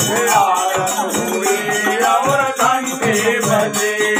جي آرا ھوي آورا ٿان کي بچي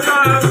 करता